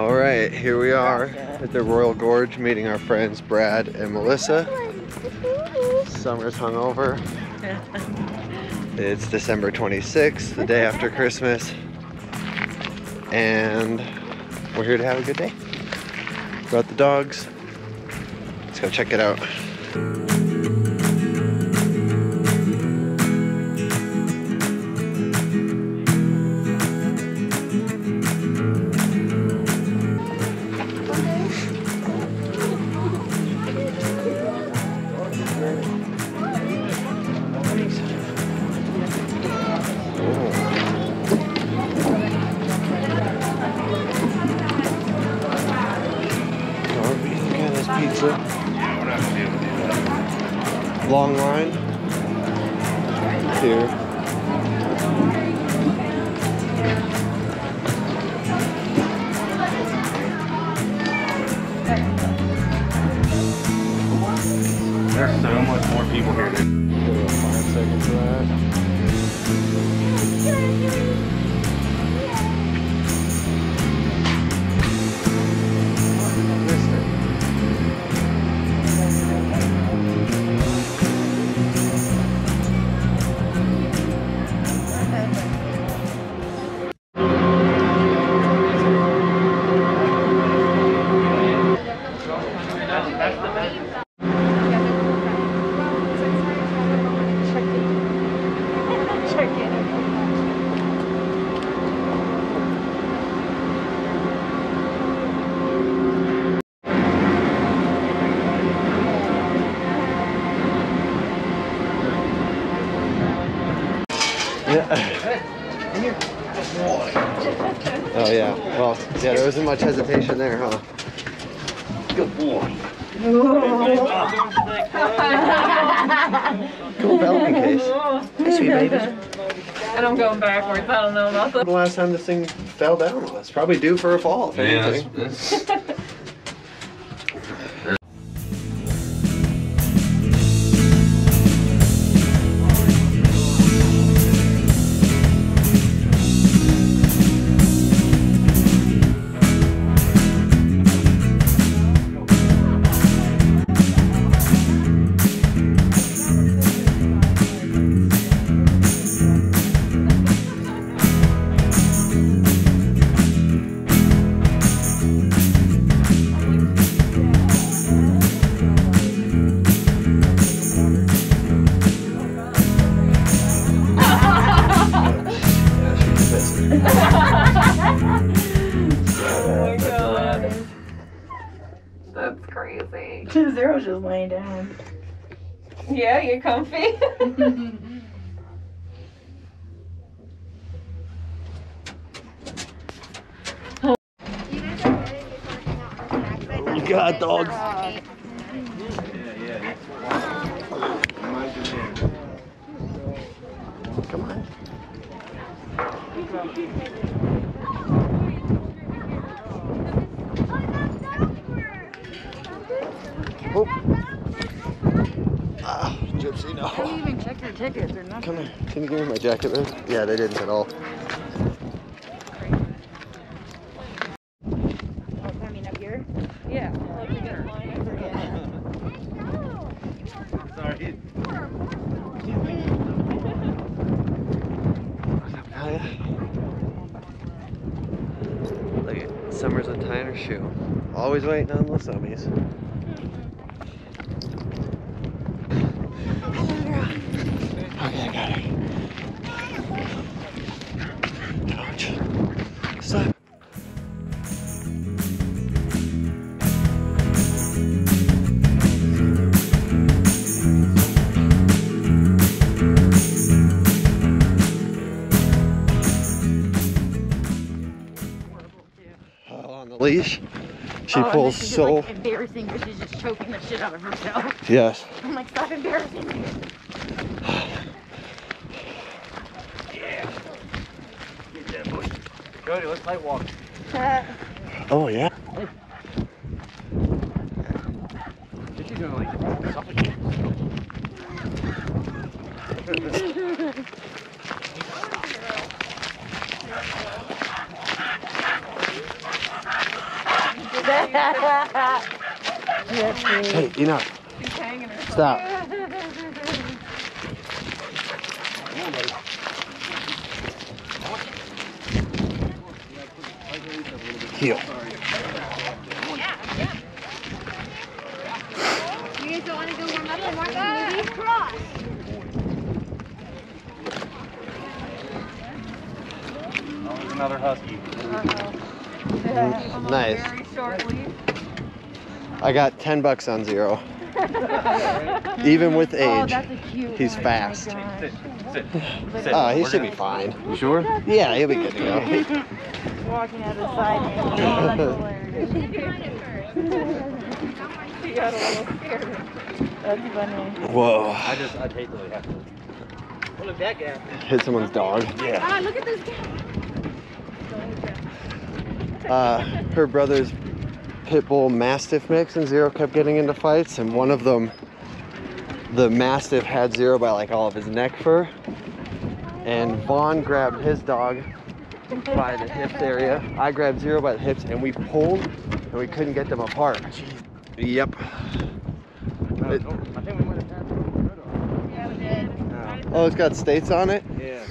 All right, here we are at the Royal Gorge meeting our friends Brad and Melissa. Summer's hungover. It's December 26th, the day after Christmas. And we're here to have a good day. Brought the dogs. Let's go check it out. Long line. Here. There's so much more people here. Five seconds of that. Yeah. Oh yeah. Well, yeah, there wasn't much hesitation there, huh? Good boy. Cool Pelican case. Hey, sweet baby. And I'm going backwards. I don't know about The last time this thing fell down was probably due for a fall. If Yeah, anything. that's, that's, crazy. Zero's just laying down. Yeah, you're comfy. You got dogs. Come on. Oh. Ah, Gypsy, no. How do you even check your tickets or nothing? Come here. Can you give me my jacket then? Yeah, they didn't at all. Oh, I up here? yeah. Like to get flying over again. sorry. Look at Summer's untying her shoe. Always waiting on those zombies. Leash. She Oh, and pulls this is, so. Like, embarrassing because she's just choking the shit out of herself. yes. I'm like, stop embarrassing me. Yeah. Cody, let's light walk. Uh, oh yeah. Hey, enough. She's hanging her. Stop. Heel. You guys don't want to go warm up and watch the movie? Cross. Oh, there's another husky. Nice. Very short leash. I got 10 bucks on zero. Even with Oh, age. that's a cute He's one. fast. Oh my Sit, sit, sit. Oh, he should be fine. You sure? Yeah, he'll be good to go. Walking at the side. Oh, that's hilarious. She got a little scared. That's funny. Whoa. I just, I'd hate to like have to. What look that guy? Hit someone's dog. Yeah. Ah, look at this guy. Uh, her brother's pit bull mastiff mix and zero kept getting into fights, and one of them, the mastiff had zero by like all of his neck fur, and Vaughn grabbed his dog by the hips area. I grabbed zero by the hips, and we pulled, and we couldn't get them apart. Yep. No, It- no, I think we might have had some Yeah, we did. Oh, it's got states on it. Yeah.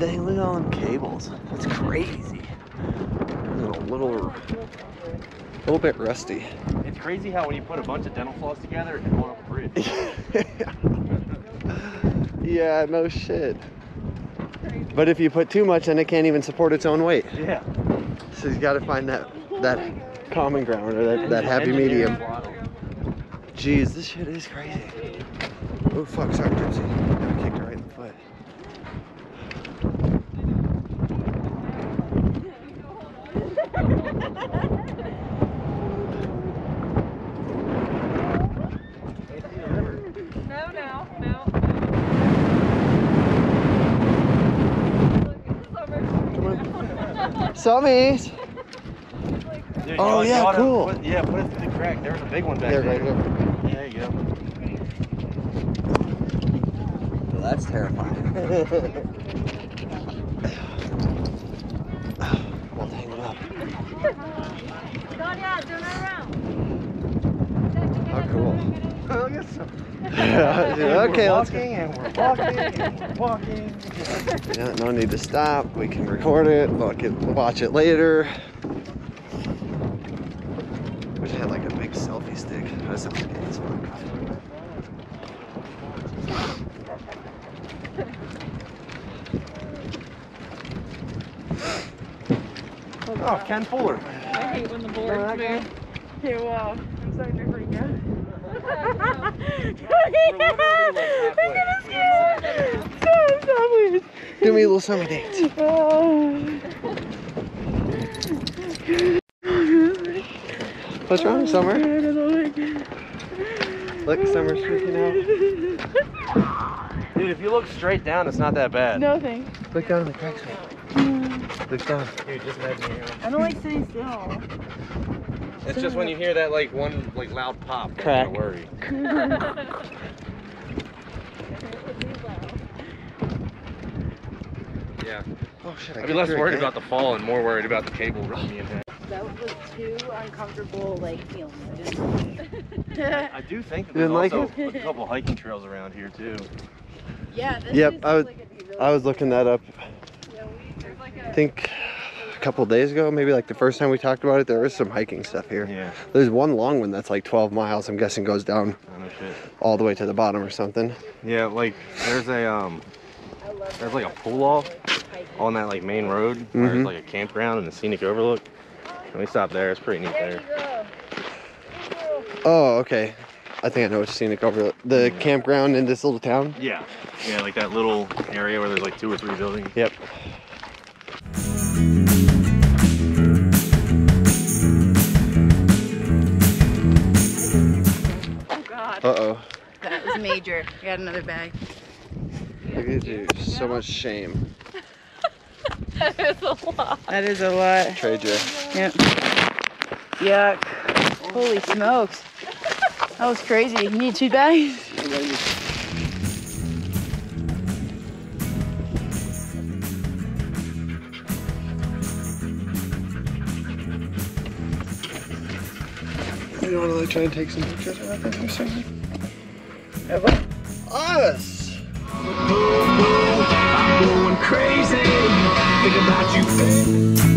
Dang, look at all them cables. That's crazy. A little, a little bit rusty. It's crazy how when you put a bunch of dental floss together, it can hold up a bridge. yeah, no shit. But if you put too much, then it can't even support its own weight. yeah. So you got to find that that common ground or that, that happy medium. Jeez, this shit is crazy. Oh fuck, sorry, Gypsy. I kicked her right in the foot. Summies! Dude, Oh, you yeah, cool. Put, yeah, put it through the crack. There's a big one back There, there. right here. There you go. Well, that's terrifying. well, hang it up. Sonia, turn around. Oh, cool. Look at okay, we're let's go. walking and we're walking and we're walking. Yeah, no need to stop. We can record it, look it, watch it later. Wish I had like a big selfie stick. That sounds gay as fuck. Oh, Ken Fuller. I hate when the boards move. Hey, wow. I'm starting to freak out. Do me a little summer dance. What's wrong, Summer? Look, Summer's freaking out. Dude, if you look straight down, it's not that bad. No thanks. Look down in the cracks. Look down. Dude, just imagine you. I don't like sitting still. It's just when you hear that like one like loud pop, that's Crack. a worry. Yeah. Oh shit! I I'd be less worried about the fall and more worried about the cable ripping me in half. That was two uncomfortable like feelings. I do think that You didn't there's like also a couple hiking trails around here too. yeah. This Yep, just I was- like it'd really I was looking that up. There's like I a think a couple days ago, maybe like the first time we talked about it, there was some hiking stuff here. Yeah. There's one long one that's like 12 miles. I'm guessing goes down I shit. all the way to the bottom or something. Yeah, like there's a um there's like a pull off on that like main road where Mhm. there's like a campground and a scenic overlook. And we stopped there, it's pretty neat there. Oh, okay. I think I know what you're seeing over the campground in this little town. Yeah. Yeah, like that little area where there's like two or three buildings. Yep. was major. I got another bag. Look at you. So much shame. that is a lot. That is a lot. Trade you. Yep. Yuck. Holy smokes. That was crazy. You need two bags? You want to like, try and take some pictures of that or something? Second? Us. I'm going crazy. Think about you.